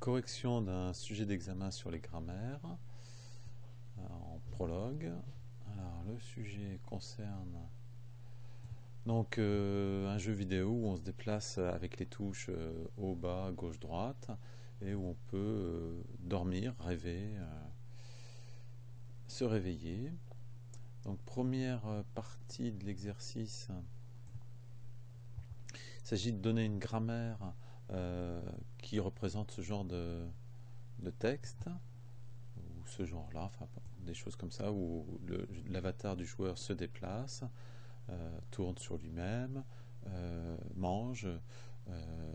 correction d'un sujet d'examen sur les grammaires euh, en prologue. Alors, le sujet concerne donc euh, un jeu vidéo où on se déplace avec les touches euh, haut, bas, gauche, droite et où on peut dormir, rêver, se réveiller. Donc première partie de l'exercice, il s'agit de donner une grammaire euh, qui représente ce genre de, texte, ou ce genre-là, enfin, des choses comme ça, où l'avatar du joueur se déplace, euh, tourne sur lui-même, euh, mange,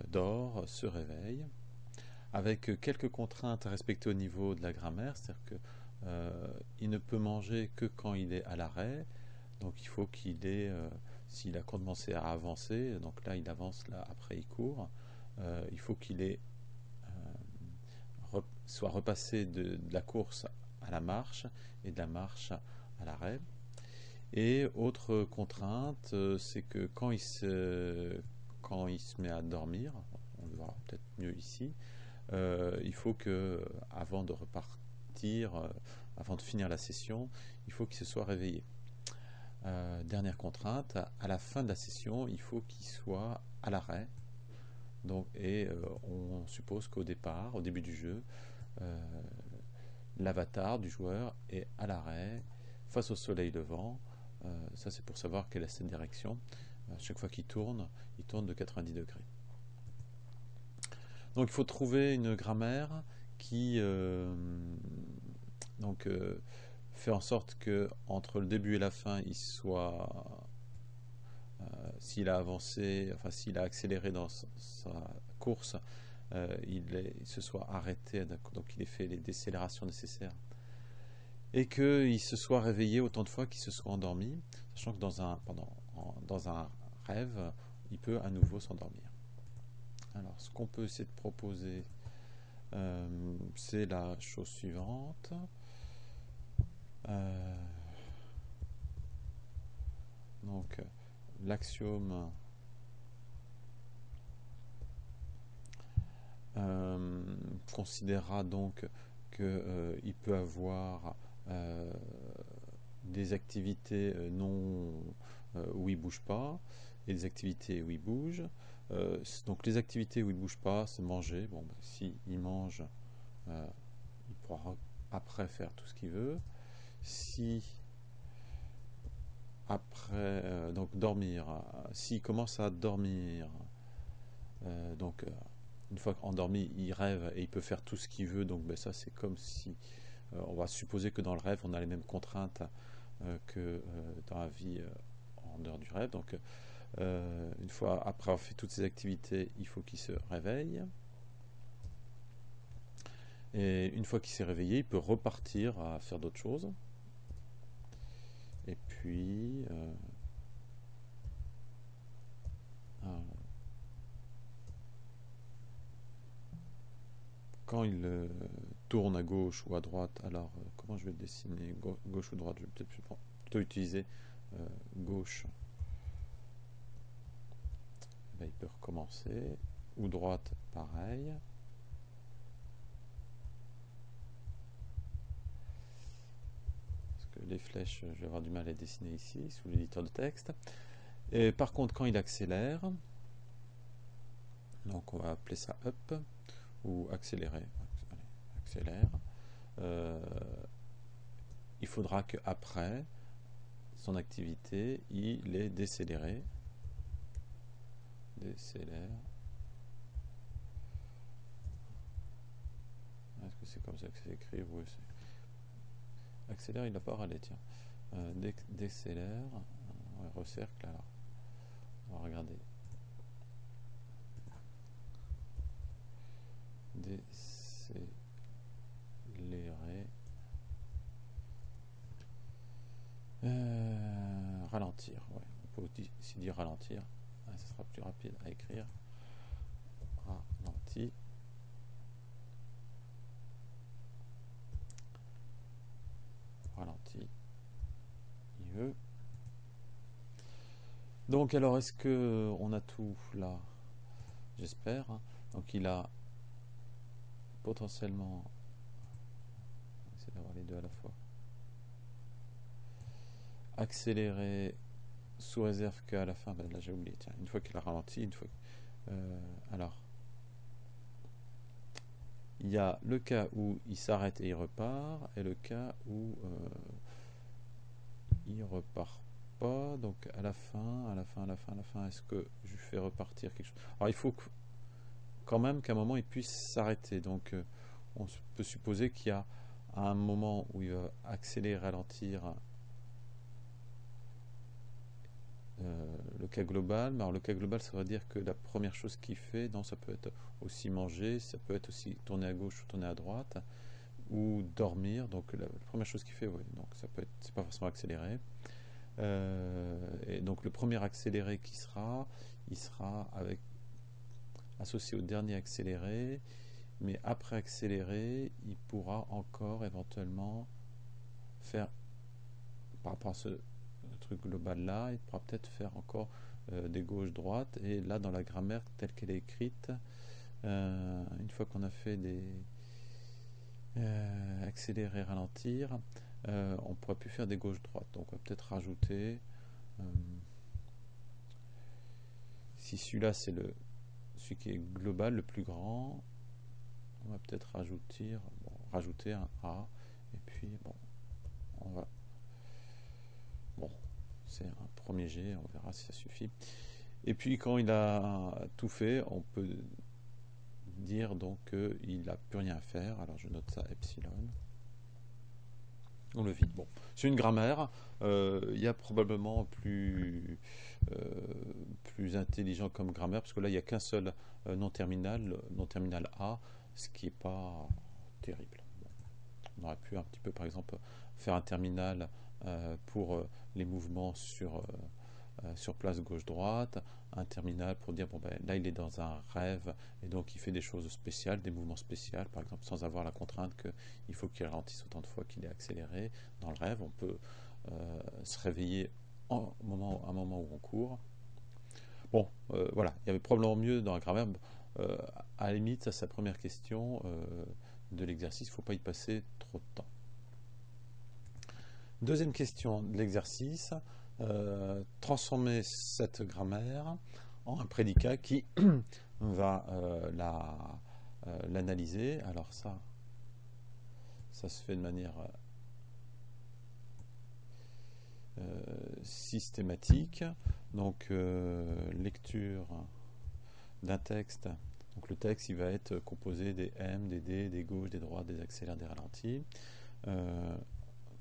dort, se réveille, avec quelques contraintes à respecter au niveau de la grammaire, c'est-à-dire qu'il ne peut manger que quand il est à l'arrêt, donc il faut qu'il ait, s'il a commencé à avancer, donc là il avance, là après il court, euh, il faut qu'il euh, soit repassé de, la course à la marche et de la marche à l'arrêt. Et autre contrainte, euh, c'est que quand il, se, met à dormir, on le verra peut-être mieux ici, il faut que, avant de repartir, avant de finir la session, il faut qu'il se soit réveillé. dernière contrainte, à la fin de la session, il faut qu'il soit à l'arrêt donc, et euh, on suppose qu'au départ, au début du jeu, euh, l'avatar du joueur est à l'arrêt, face au soleil levant. Euh, ça, c'est pour savoir quelle est cette direction. chaque fois qu'il tourne, il tourne de 90 degrés. Donc, il faut trouver une grammaire qui donc, fait en sorte que entre le début et la fin, il soit s'il a avancé, enfin s'il a accéléré dans sa course, euh, il, se soit arrêté, donc il ait fait les décélérations nécessaires, et qu'il se soit réveillé autant de fois qu'il se soit endormi, sachant que dans un, pendant, dans un rêve, il peut à nouveau s'endormir. Alors, ce qu'on peut essayer de proposer, euh, c'est la chose suivante. donc, l'axiome euh, considérera donc qu'il euh, peut avoir euh, des activités non où il bouge pas et des activités où il bouge. donc les activités où il bouge pas, c'est manger. Bon, ben, si il mange, il pourra après faire tout ce qu'il veut. Si après, euh, donc dormir. S'il commence à dormir, euh, donc euh, une fois endormi, il rêve et il peut faire tout ce qu'il veut. Donc ben, ça, c'est comme si on va supposer que dans le rêve, on a les mêmes contraintes que dans la vie en dehors du rêve. Donc une fois après avoir fait toutes ces activités, il faut qu'il se réveille. Et une fois qu'il s'est réveillé, il peut repartir à faire d'autres choses. Et puis... Euh, quand il euh, tourne à gauche ou à droite, alors euh, comment je vais le dessiner? Gauche ou droite? Je vais peut-être plutôt utiliser gauche. Il peut recommencer. Ou droite, pareil. Les flèches, je vais avoir du mal à dessiner ici, sous l'éditeur de texte. Et par contre, quand il accélère, donc on va appeler ça up, ou accélérer, accélère, euh, il faudra qu'après son activité, il est décéléré. Décélère. Est-ce que c'est comme ça que c'est écrit? Oui, Accélère, il n'a pas râlé, tiens. Euh, décélère, ouais, recercle, alors. On va regarder. Décélérer. Euh, ralentir. On peut aussi dire ralentir. Ah, ça sera plus rapide à écrire. Ralentir. Ralenti. Veut. Donc alors est-ce que on a tout là? J'espère. Hein. Donc il a potentiellement, essayer d'avoir les deux à la fois, accélérer sous réserve qu'à la fin, ben là j'ai oublié, tiens, une fois qu'il a ralenti, une fois. Euh, alors, il y a le cas où il s'arrête et il repart, et le cas où euh, il repart pas. Donc à la fin, à la fin, à la fin, à la fin, est-ce que je fais repartir quelque chose? Alors il faut quand même qu'à un moment il puisse s'arrêter. Donc euh, on peut supposer qu'il y a un moment où il va accélérer, ralentir euh, le cas global. Alors le cas global, ça veut dire que la première chose qu'il fait, non, ça peut être aussi manger, ça peut être aussi tourner à gauche ou tourner à droite, ou dormir. Donc la, première chose qu'il fait, oui, donc ça peut être, c'est pas forcément accéléré. Euh, et donc le premier accéléré qui sera, il sera avec associé au dernier accéléré, mais après accéléré, il pourra encore éventuellement faire par rapport à ce global là, il pourra peut-être faire encore euh, des gauches-droites. Et là, dans la grammaire telle qu'elle est écrite, euh, une fois qu'on a fait des euh, accélérer, ralentir, on ne pourra plus faire des gauches-droites. Donc on va peut-être rajouter. si celui-là c'est le celui qui est global, le plus grand, on va peut-être rajouter, rajouter un A. Et puis bon, on va c'est un premier jet, on verra si ça suffit. Et puis quand il a tout fait, on peut dire donc qu'il n'a plus rien à faire. Alors je note ça epsilon. On le vide. Bon, c'est une grammaire. Euh, il y a probablement plus, euh, plus intelligent comme grammaire, parce que là, il n'y a qu'un seul euh, non terminal, non terminal A, ce qui n'est pas terrible. On aurait pu un petit peu, par exemple, faire un terminal pour les mouvements sur, sur place gauche-droite, un terminal pour dire, bon ben là il est dans un rêve, et donc il fait des choses spéciales, des mouvements spéciaux, par exemple sans avoir la contrainte qu'il faut qu'il ralentisse autant de fois qu'il est accéléré. Dans le rêve, on peut euh, se réveiller en moment, à un moment où on court. Bon, euh, voilà, il y avait probablement mieux dans la grammaire. Euh, à la limite, ça c'est la première question de l'exercice, il ne faut pas y passer trop de temps. Deuxième question de l'exercice, transformer cette grammaire en un prédicat qui va l'analyser. Alors ça, ça se fait de manière euh, systématique. Donc euh, lecture d'un texte. Donc le texte, il va être composé des M, des D, des gauches, des droites, des accélères, des ralentis.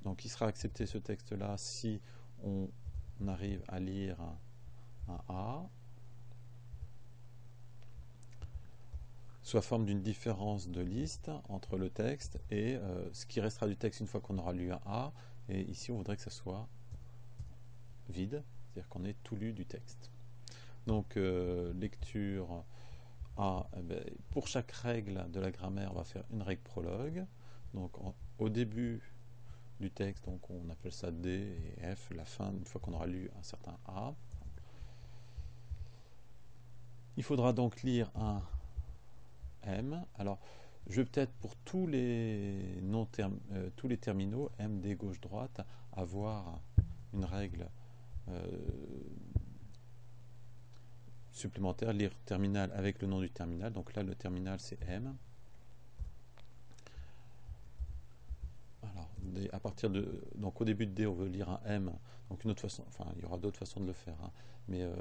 Euh, donc il sera accepté ce texte-là si on, arrive à lire un, A, soit forme d'une différence de liste entre le texte et ce qui restera du texte une fois qu'on aura lu un A. Et ici, on voudrait que ça soit vide, c'est-à-dire qu'on est tout lu du texte. Donc euh, lecture A, eh ben, pour chaque règle de la grammaire, on va faire une règle prologue. Donc au début du texte, donc on appelle ça D et F, la fin, une fois qu'on aura lu un certain A. Il faudra donc lire un M. Alors, je vais peut-être pour tous les, non euh, tous les terminaux, M, D, gauche, droite, avoir une règle euh, supplémentaire, lire terminal avec le nom du terminal. Donc là, le terminal, c'est M. À partir de, donc au début de D, on veut lire un M. Donc une autre façon, enfin, il y aura d'autres façons de le faire, hein. mais euh,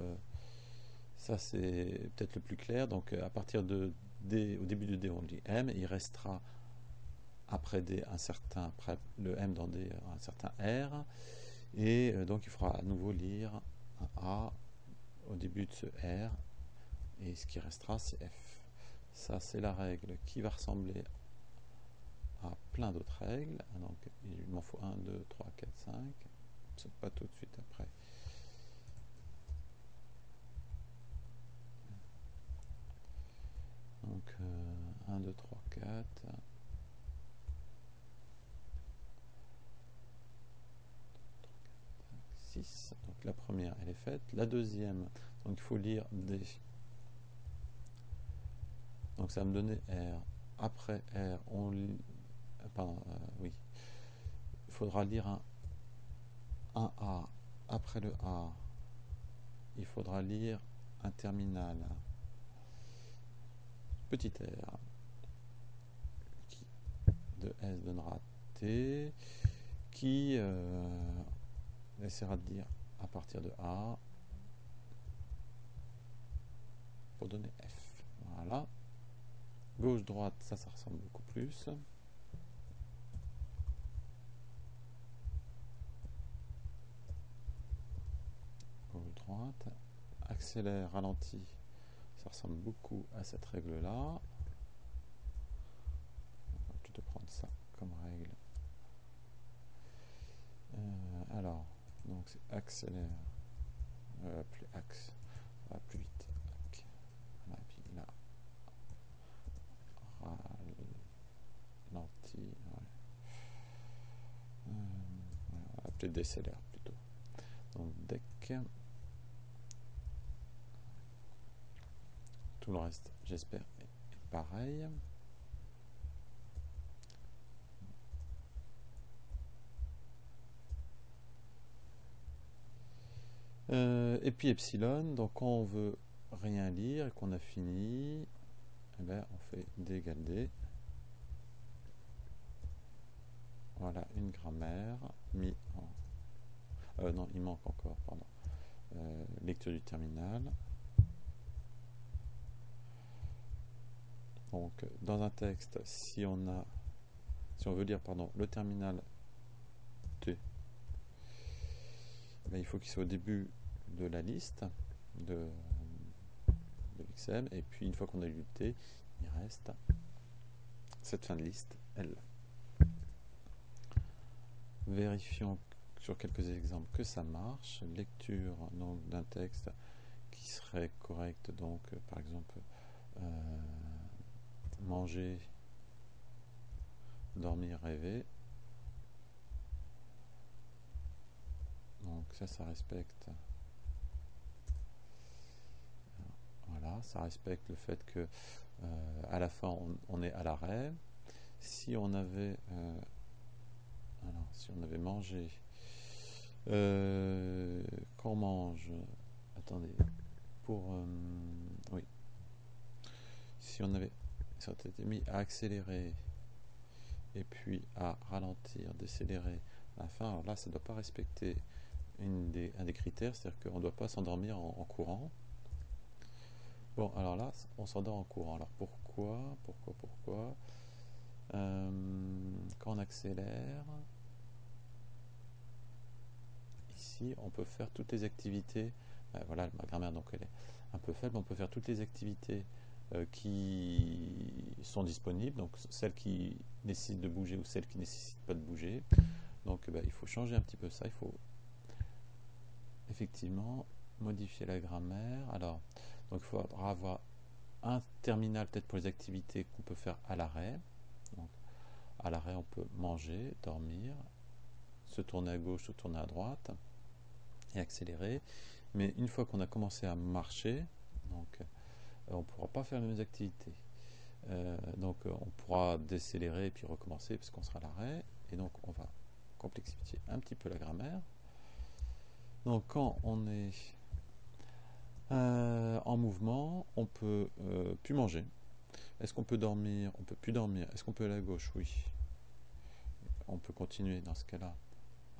ça c'est peut-être le plus clair. Donc à partir de D, au début de D, on lit M, il restera après D un certain, le M dans D, un certain R. Et euh, donc il faudra à nouveau lire un A au début de ce R. Et ce qui restera, c'est F. Ça, c'est la règle qui va ressembler à plein d'autres règles. Ah, donc il m'en faut 1, 2, 3, 4, 5. C'est pas tout de suite après. Donc 1, 2, 3, 4. Donc la première, elle est faite. La deuxième, donc il faut lire D. Donc ça me donner R après R, on lit, pardon, oui, il faudra lire un, un A. Après le A, il faudra lire un terminal petit r qui de S donnera T qui euh, essaiera de dire à partir de A pour donner F. Voilà. Gauche-droite, ça, ça ressemble beaucoup plus. Gauche-droite. Accélère, ralentit. Ça ressemble beaucoup à cette règle-là. On va plutôt prendre ça comme règle. Euh, alors, donc c'est accélère, euh, plus axe, va plus vite. Voilà, puis là, ralentit. Euh, on va appeler décélère plutôt. Donc deck. Tout le reste, j'espère, est pareil. Euh, et puis epsilon, donc quand on veut rien lire et qu'on a fini, eh ben, on fait d. Voilà une grammaire mis. Euh, non, il manque encore, pardon. Euh, lecture du terminal. Donc, dans un texte, si on veut lire, pardon, le terminal T, ben, il faut qu'il soit au début de la liste de, de l'XM, et puis une fois qu'on a lu le T, il reste cette fin de liste L. Vérifions sur quelques exemples que ça marche. Lecture d'un texte qui serait correct, donc par exemple euh, manger, dormir, rêver. Donc ça, ça respecte. Voilà, ça respecte le fait que euh, à la fin on, est à l'arrêt. Si on avait, euh, alors si on avait mangé, euh, quand on mange, attendez, pour, oui, si on avait ça été mis à accélérer et puis à ralentir, décélérer à la fin. Alors là, ça ne doit pas respecter un des critères, c'est-à-dire qu'on ne doit pas s'endormir en, courant. Bon, alors là, on s'endort en courant. Alors pourquoi Pourquoi Pourquoi? Euh, Quand on accélère, ici, on peut faire toutes les activités. Euh, voilà, ma grammaire, donc elle est un peu faible. On peut faire toutes les activités qui sont disponibles, donc celles qui nécessitent de bouger ou celles qui ne nécessitent pas de bouger. Donc bah, il faut changer un petit peu ça, il faut effectivement modifier la grammaire. Alors, donc il faudra avoir un terminal peut-être pour les activités qu'on peut faire à l'arrêt. À l'arrêt on peut manger, dormir, se tourner à gauche, se tourner à droite et accélérer. Mais une fois qu'on a commencé à marcher, donc on ne pourra pas faire les mêmes activités. Euh, donc euh, on pourra décélérer et puis recommencer parce qu'on sera à l'arrêt. Et donc on va complexifier un petit peu la grammaire. Donc quand on est euh, en mouvement, on peut plus manger. Est-ce qu'on peut dormir? On peut plus dormir. Est-ce qu'on peut aller à gauche? Oui. On peut continuer dans ce cas-là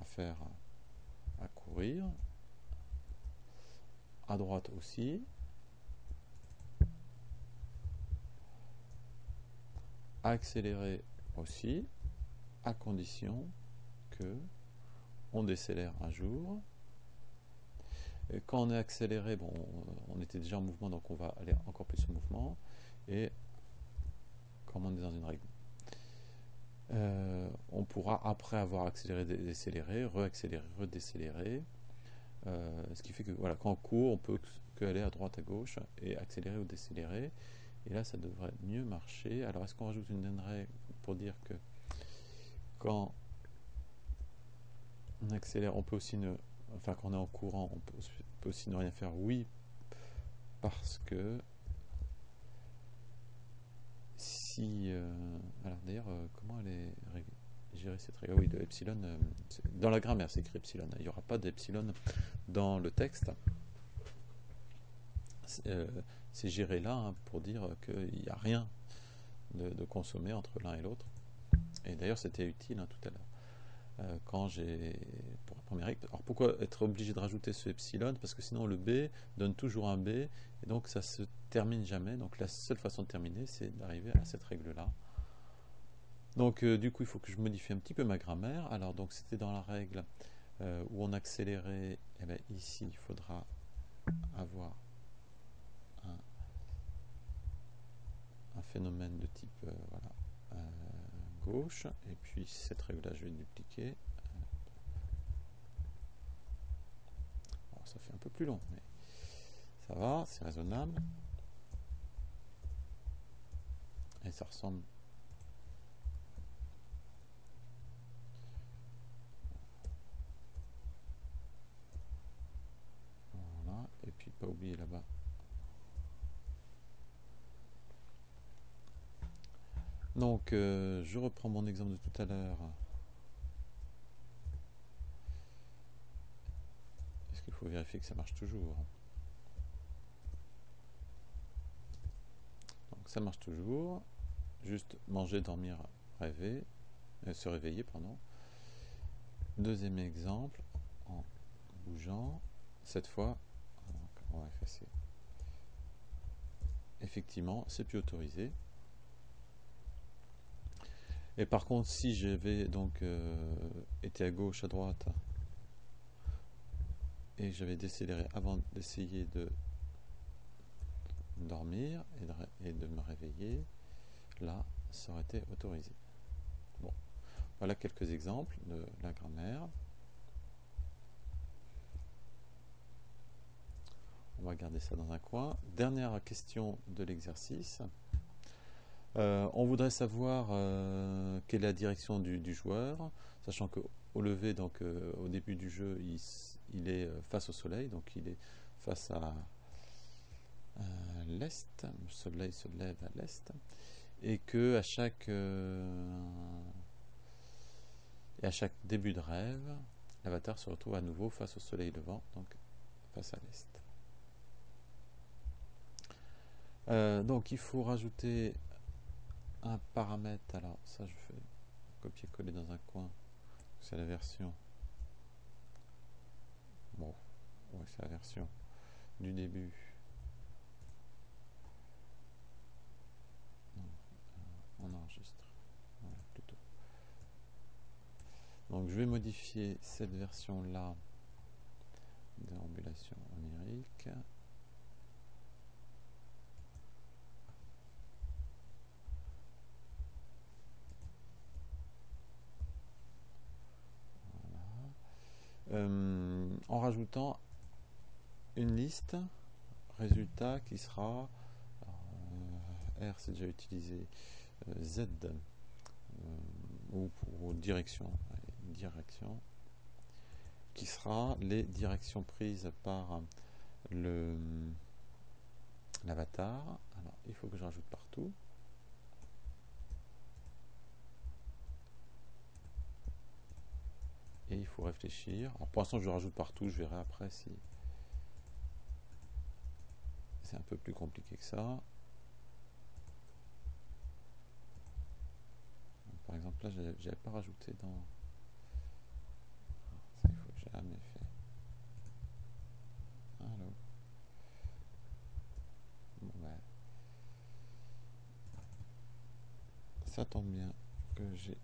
à faire à courir. À droite aussi. Accélérer aussi, à condition que on décélère un jour. Et quand on est accéléré, bon, on était déjà en mouvement, donc on va aller encore plus en mouvement. Et comme on est dans une règle, euh, on pourra, après avoir accéléré, décéléré, re-accélérer, redécélérer. Euh, ce qui fait que voilà, quand on court, on peut que aller à droite, à gauche et accélérer ou décélérer. Et là, ça devrait mieux marcher. Alors, est-ce qu'on rajoute une règle pour dire que quand on accélère, on peut aussi ne. Enfin, quand on est en courant, on peut, aussi ne rien faire? Oui, parce que ici, euh, alors d'ailleurs, euh, comment elle est gérée cette règle? Ah Oui, de epsilon. Euh, dans la grammaire, c'est écrit epsilon. Il n'y aura pas d'epsilon dans le texte. C'est géré là hein, pour dire qu'il n'y a rien de, consommer entre l'un et l'autre. Et d'ailleurs, c'était utile hein, tout à l'heure. Euh, quand j'ai pour la première règle. Alors pourquoi être obligé de rajouter ce epsilon? Parce que sinon le b donne toujours un b et donc ça se termine jamais. Donc la seule façon de terminer, c'est d'arriver à cette règle-là. Donc euh, du coup, il faut que je modifie un petit peu ma grammaire. Alors donc c'était dans la règle euh, où on accélérait. Et eh bien, ici, il faudra avoir un phénomène de type voilà gauche, et puis cette règle-là, je vais dupliquer. ça fait un peu plus long, mais ça va, c'est raisonnable. Et ça ressemble et puis pas oublier là-bas Donc, euh, je reprends mon exemple de tout à l'heure. Est-ce qu'il faut vérifier que ça marche toujours? Donc, ça marche toujours. Juste manger, dormir, rêver, euh, se réveiller, pardon. Deuxième exemple, en bougeant. Cette fois, on va effacer. Effectivement, c'est plus autorisé. Et par contre, si j'avais donc euh, été à gauche, à droite, et j'avais décéléré avant d'essayer de dormir et de, me réveiller, là, ça aurait été autorisé. Bon, voilà quelques exemples de la grammaire. On va garder ça dans un coin. Dernière question de l'exercice. Euh, on voudrait savoir euh, quelle est la direction du, joueur, sachant qu'au lever, donc euh, au début du jeu, il, est face au soleil, donc il est face à, l'est. Le soleil se lève à l'est, et que à chaque et à chaque début de rêve, l'avatar se retrouve à nouveau face au soleil levant, donc face à l'est. donc il faut rajouter un paramètre. Alors ça je fais copier-coller dans un coin. C'est la version. Bon, c'est la version du début. on enregistre. Donc je vais modifier cette version là d'ambulation onirique. Euh, en rajoutant une liste résultat qui sera euh, R c'est déjà utilisé euh, Z ou direction direction qui sera les directions prises par le l'avatar. Il faut que je rajoute partout il faut réfléchir. pour l'instant, je rajoute partout, je verrai après si c'est un peu plus compliqué que ça. Par exemple, là, j'avais pas rajouté dans. Ça, il faut que j'ai jamais fait. Ben. Ça tombe bien que j'ai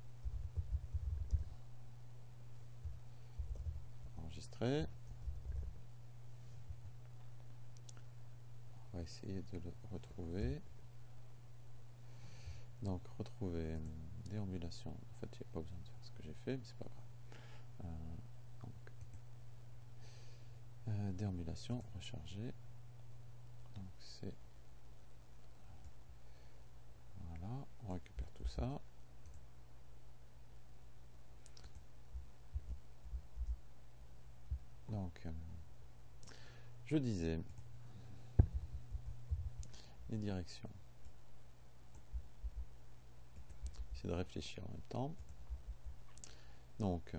On va essayer de le retrouver. Donc retrouver euh, déambulation. En fait, il n'y a pas besoin de faire ce que j'ai fait, mais c'est pas grave. Euh, euh, déambulation, recharger. Donc c'est voilà, on récupère tout ça. Donc, euh, je disais les directions. essayer de réfléchir en même temps. Donc,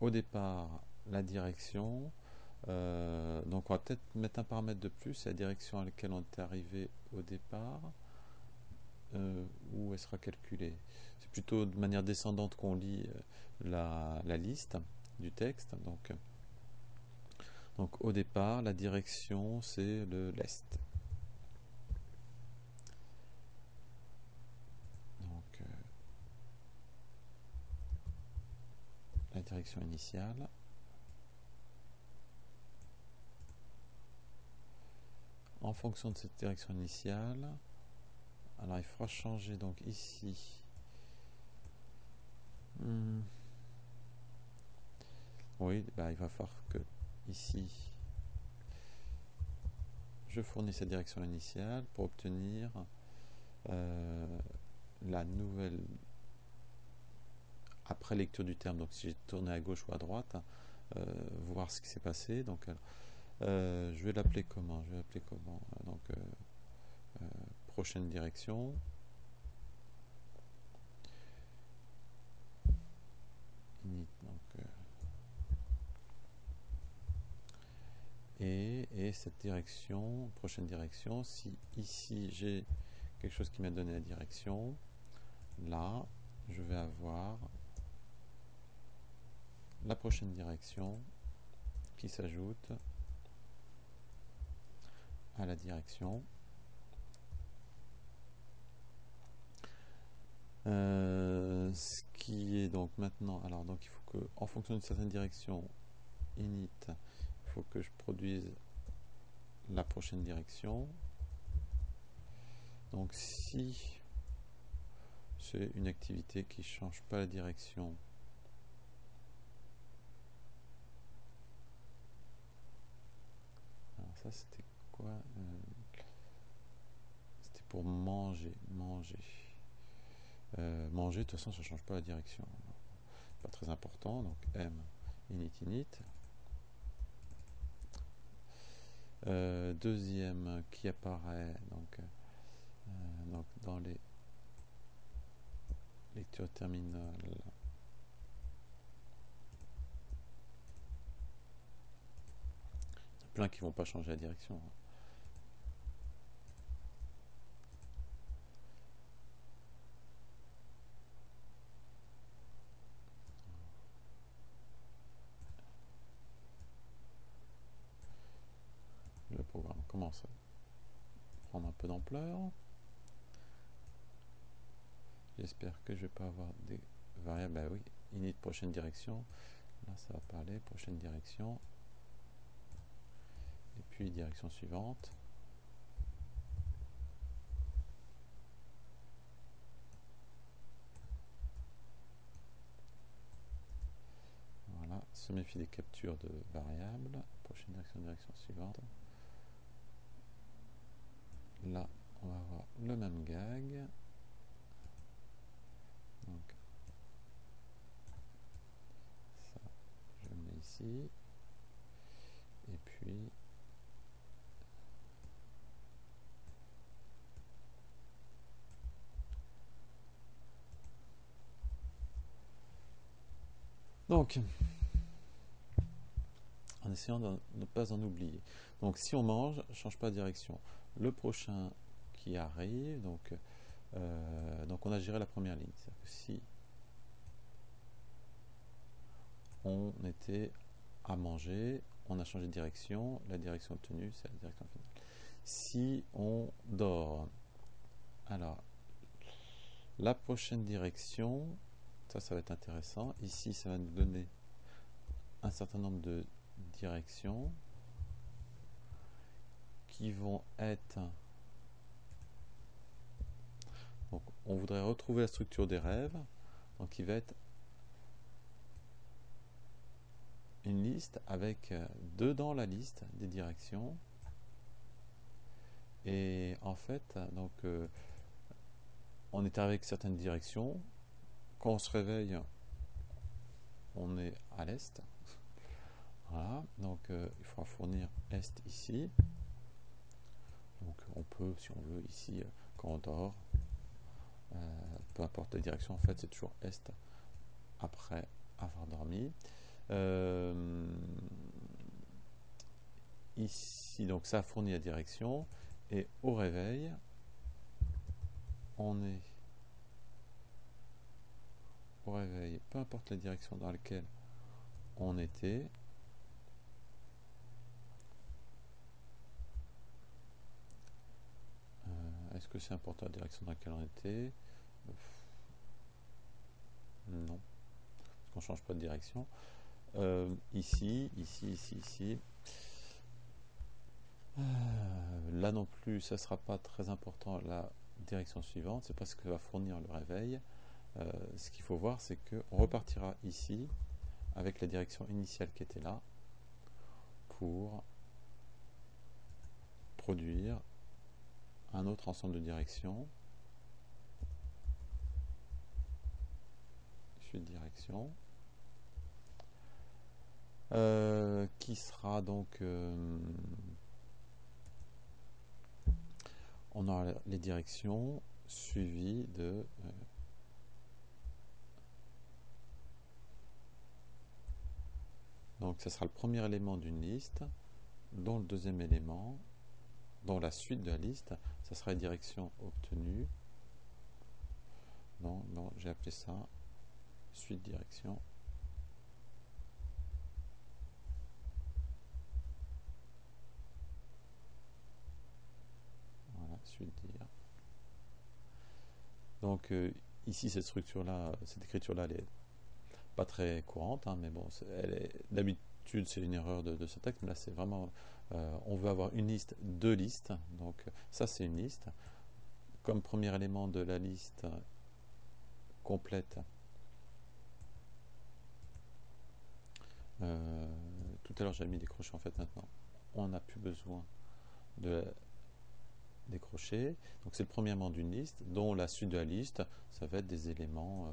au départ, la direction. Euh, donc, on va peut-être mettre un paramètre de plus, c'est la direction à laquelle on est arrivé au départ. Euh, où elle sera calculée. C'est plutôt de manière descendante qu'on lit la, liste du texte. Donc, donc au départ, la direction, c'est le l'est. Donc euh, la direction initiale. En fonction de cette direction initiale, alors il faudra changer donc ici. Hmm. Oui, bah, il va falloir que ici, je fournis cette direction initiale pour obtenir euh, la nouvelle après lecture du terme. Donc si j'ai tourné à gauche ou à droite, euh, voir ce qui s'est passé. Donc euh, je vais l'appeler comment? Je vais l'appeler comment? Donc prochaine direction. Et, cette direction, prochaine direction, si ici j'ai quelque chose qui m'a donné la direction, là je vais avoir la prochaine direction qui s'ajoute à la direction. Euh, ce qui est donc maintenant, alors donc il faut que en fonction d'une certaine direction init faut que je produise la prochaine direction. Donc si c'est une activité qui ne change pas la direction, alors ça c'était quoi euh, C'était pour manger, manger. Euh, manger, de toute façon ça ne change pas la direction. Pas très important, donc M init init. Euh, deuxième qui apparaît donc, euh, donc dans les lectures terminales. Il y a plein qui vont pas changer la direction. Hein. Commence à prendre un peu d'ampleur. J'espère que je vais pas avoir des variables. Bah oui, init prochaine direction. Là, ça va parler prochaine direction. Et puis direction suivante. Voilà, se méfie des captures de variables. Prochaine direction, direction suivante. Là, on va avoir le même gag. Donc, ça, je le mets ici. Et puis, donc, en essayant de ne pas en oublier. Donc si on mange, change pas de direction. Le prochain qui arrive, donc, euh, donc on a géré la première ligne. Si on était à manger, on a changé de direction, la direction obtenue, c'est la direction finale. Si on dort, alors la prochaine direction, ça, ça va être intéressant. Ici, ça va nous donner un certain nombre de directions qui vont être. Donc on voudrait retrouver la structure des rêves. Donc il va être une liste avec euh, dedans la liste des directions. Et en fait donc euh, on est avec certaines directions. Quand on se réveille on est à l'est. Voilà. Donc euh, il faudra fournir est ici donc on peut, si on veut, ici, quand on dort, peu importe la direction, en fait, c'est toujours est après avoir dormi. Euh, ici, donc ça fournit la direction. Et au réveil, on est au réveil, peu importe la direction dans laquelle on était, est-ce que c'est important la direction dans laquelle on était? Non, parce qu'on change pas de direction. Euh, ici, ici, ici, ici. Euh, là non plus, ça ne sera pas très important la direction suivante, c'est pas ce que va fournir le réveil. Euh, ce qu'il faut voir, c'est qu'on repartira ici avec la direction initiale qui était là pour produire un autre ensemble de directions. Suite direction. Euh, qui sera donc euh, on aura les directions suivies de euh, donc ça sera le premier élément d'une liste dont le deuxième élément dans la suite de la liste sera les directions obtenues non, non j'ai appelé ça suite direction suite dire. Donc euh, ici cette structure là, cette écriture là, elle est pas très courante, hein, mais bon, d'habitude c'est une erreur de, ce texte, mais là c'est vraiment, euh, on veut avoir une liste, deux listes, donc ça c'est une liste. Comme premier élément de la liste complète, euh, tout à l'heure j'avais mis des crochets en fait maintenant, on n'a plus besoin de décrocher. Donc c'est le premier élément d'une liste, dont la suite de la liste, ça va être des éléments euh,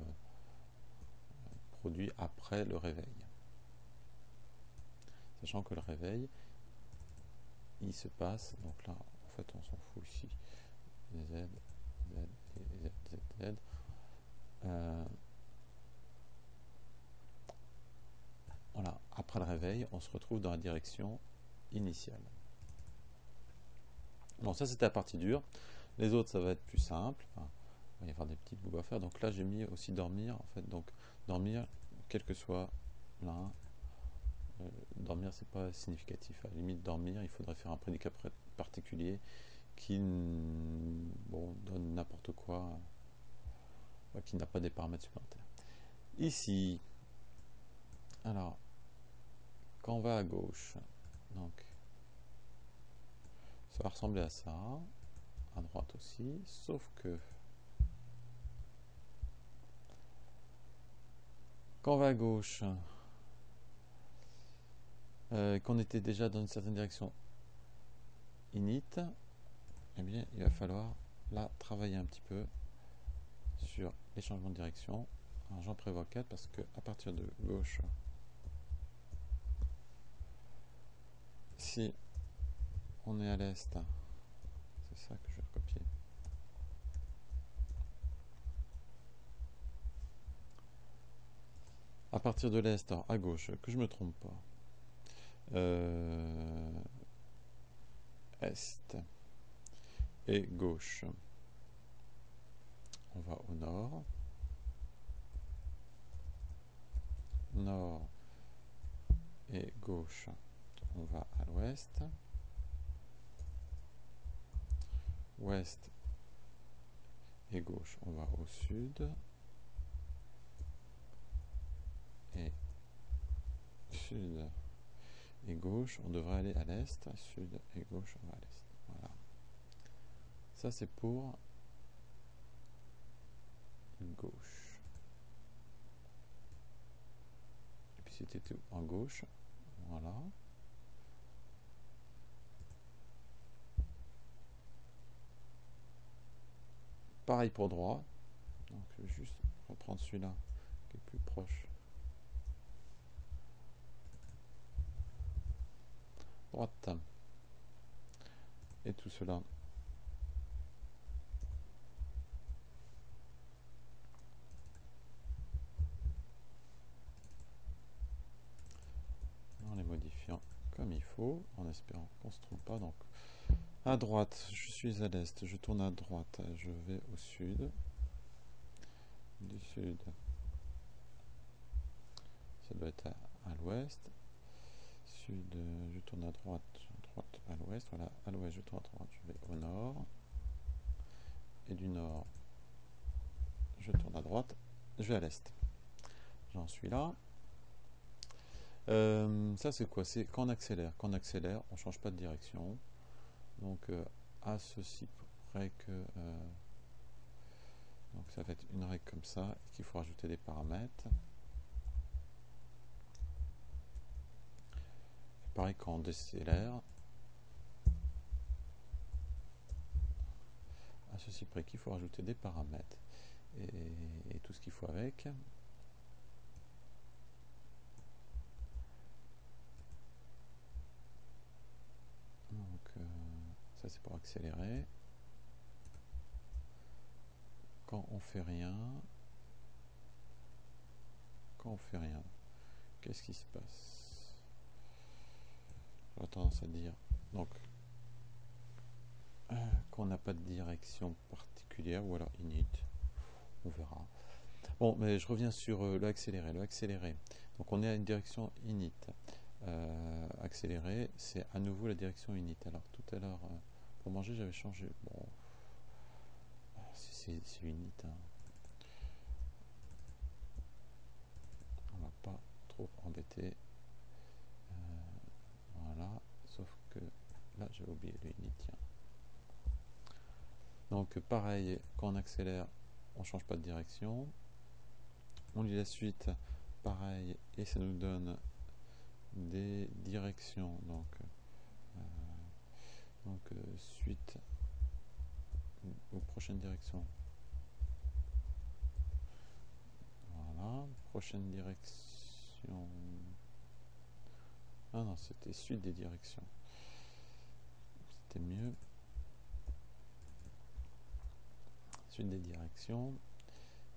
produits après le réveil. Sachant que le réveil, se passe, donc là, en fait, on s'en fout ici, Z, Z. Euh, voilà, après le réveil, on se retrouve dans la direction initiale. Bon, ça c'était la partie dure. Les autres, ça va être plus simple. il va y avoir des petits bouts à faire. Donc là, j'ai mis aussi dormir. En fait, donc dormir, quel que soit l'un. Euh, dormir, c'est pas significatif. À la limite, dormir, il faudrait faire un prédicat particulier qui donne n'importe quoi, euh, qui n'a pas des paramètres supplémentaires. Ici, alors, quand on va à gauche, donc ça va ressembler à ça. À droite aussi. Sauf que quand on va à gauche, euh, qu'on était déjà dans une certaine direction init, eh bien, il va falloir là travailler un petit peu sur les changements de direction. J'en prévois 4 parce que à partir de gauche, si on est à l'est. C'est ça que je vais copier. À partir de l'est, à gauche, que je me trompe pas. Euh, est et gauche. On va au nord. Nord et gauche. On va à l'ouest. ouest et gauche, on va au sud. Et sud et gauche, on devrait aller à l'est. Sud et gauche, on va à l'est. Voilà. Ça, c'est pour gauche. Et puis c'était tout en gauche. Voilà. Pareil pour droit. Donc je vais juste reprendre celui-là qui est plus proche. droite. Et tout cela en les modifiant comme il faut, en espérant qu'on ne se trompe pas. Donc, à droite, je suis à l'est, je tourne à droite, je vais au sud. Du sud, ça doit être à, à l'ouest. Sud, je tourne à droite, droite à l'ouest. Voilà, à l'ouest, je tourne à droite, je vais au nord. Et du nord, je tourne à droite, je vais à l'est. J'en suis là. Euh, ça c'est quoi? C'est quand on accélère. Quand on accélère, on change pas de direction. Donc euh, à ceci près que euh, donc ça va être une règle comme ça qu'il faut rajouter des paramètres. Pareil quand on décélère. À ceci près qu'il faut rajouter des paramètres et tout ce qu'il faut avec. Ça c'est pour accélérer. Quand on fait rien, quand on fait rien, qu'est-ce qui se passe? Tendance à dire donc euh, qu'on n'a pas de direction particulière ou alors init. On verra. Bon, mais je reviens sur euh, le accéléré. Le accéléré. Donc on est à une direction init. Euh, accéléré, c'est à nouveau la direction init. Alors tout à l'heure, pour manger, j'avais changé. Bon, c'est unit. Hein. On va pas trop embêter. Euh, voilà. Sauf que j'ai oublié le. Tiens. Donc, pareil, quand on accélère, on change pas de direction. On lit la suite, pareil, et ça nous donne des directions. Donc, donc euh, suite aux prochaines directions. Voilà, prochaine direction. Ah non, c'était suite des directions. Mieux. Suite des directions.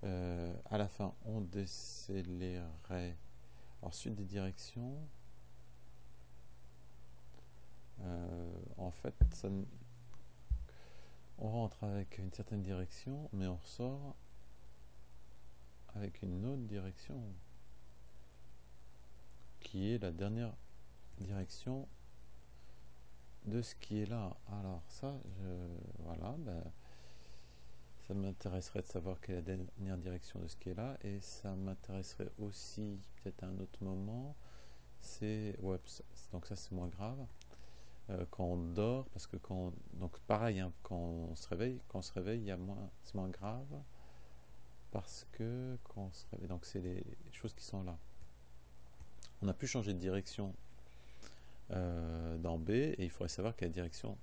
Euh, à la fin, on décélérait. Alors, suite des directions. Euh, en fait, on rentre avec une certaine direction, mais on sort avec une autre direction qui est la dernière direction de ce qui est là. Alors ça, voilà, ben, ça m'intéresserait de savoir quelle est la dernière direction de ce qui est là, et ça m'intéresserait aussi peut-être à un autre moment. C'est ouais, donc ça c'est moins grave. Euh, quand on dort, parce que quand donc pareil, hein, quand on se réveille, quand on se réveille, il y a moins, c'est moins grave parce que quand on se réveille, donc c'est les choses qui sont là. On a pu changer de direction euh, dans B et il faudrait savoir quelle direction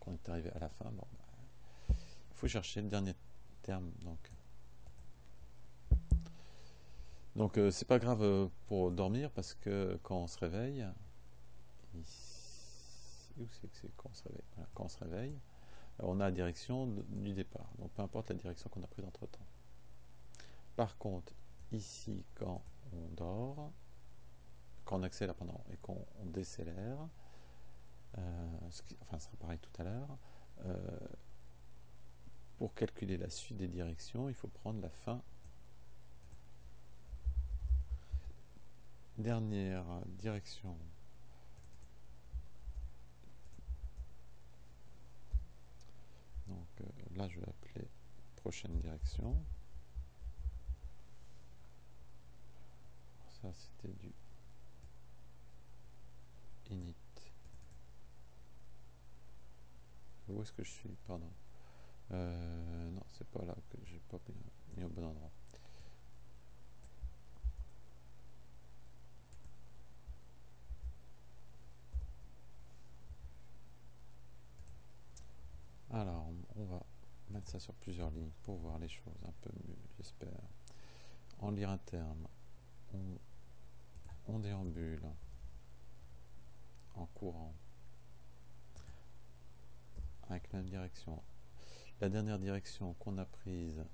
qu'on est arrivé à la fin. Bon, bah, il faut chercher le dernier terme donc. Donc euh, c'est pas grave pour dormir parce que quand on se réveille, ici, où c'est que c'est quand on se réveille? Quand on se réveille, on a la direction du départ. Donc peu importe la direction qu'on a prise entre temps. Par contre, ici, quand on dort, quand on accélère pendant et qu'on décélère, euh, enfin, ce sera pareil tout à l'heure, euh, pour calculer la suite des directions, il faut prendre la fin. Dernière direction Donc euh, là, je vais appeler prochaine direction. Ça, c'était du init. Où est-ce que je suis? Pardon. Euh, non, c'est pas là que j'ai pas mis au bon endroit. Alors, on va mettre ça sur plusieurs lignes pour voir les choses un peu mieux, j'espère. En lire un terme, on, déambule en courant avec la direction. La dernière direction qu'on a prise,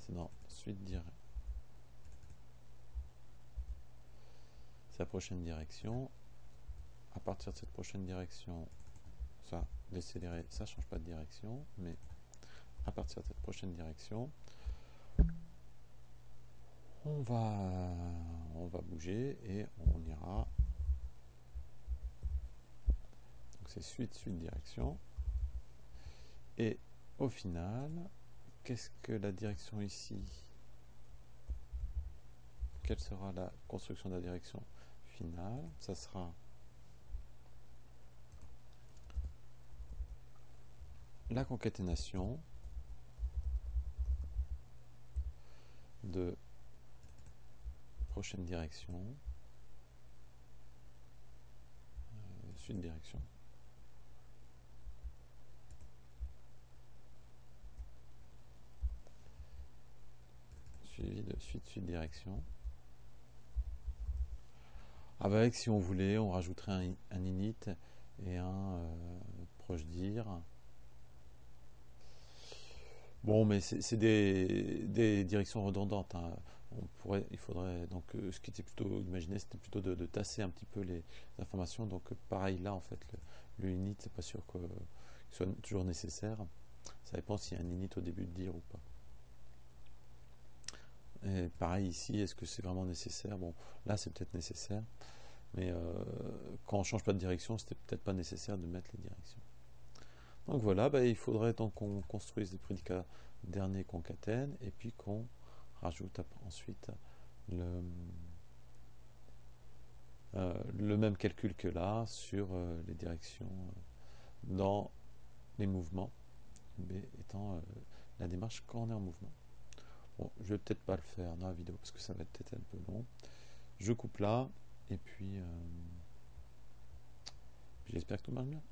c'est dans suite directe. C'est la prochaine direction. à partir de cette prochaine direction, ça, décélérer, ça change pas de direction, mais à partir de cette prochaine direction, on va, on va bouger et on ira. Donc c'est suite, suite, direction. Et au final, qu'est-ce que la direction ici Quelle sera la construction de la direction finale? Ça sera la concaténation de prochaine direction, euh, suite direction. De suite, suite direction. Avec, si on voulait, on rajouterait un, init et un euh, proche dire. Bon, mais c'est des, directions redondantes. Hein. On pourrait, il faudrait donc euh, ce qui était plutôt imaginé, c'était plutôt de, tasser un petit peu les, informations. Donc pareil là, en fait, le, le init, c'est pas sûr qu'il soit toujours nécessaire. Ça dépend s'il y a un init au début de dire ou pas. Et pareil ici, est-ce que c'est vraiment nécessaire? Bon, là c'est peut-être nécessaire, mais euh, quand on change pas de direction, c'était peut-être pas nécessaire de mettre les directions. Donc voilà, bah, il faudrait donc qu'on construise des prédicats dernier concatène et puis qu'on rajoute ensuite le, euh, le même calcul que là sur euh, les directions dans les mouvements, B étant la démarche quand on est en mouvement. Je vais peut-être pas le faire dans la vidéo parce que ça va être peut-être un peu long. Je coupe là et puis j'espère que tout marche bien.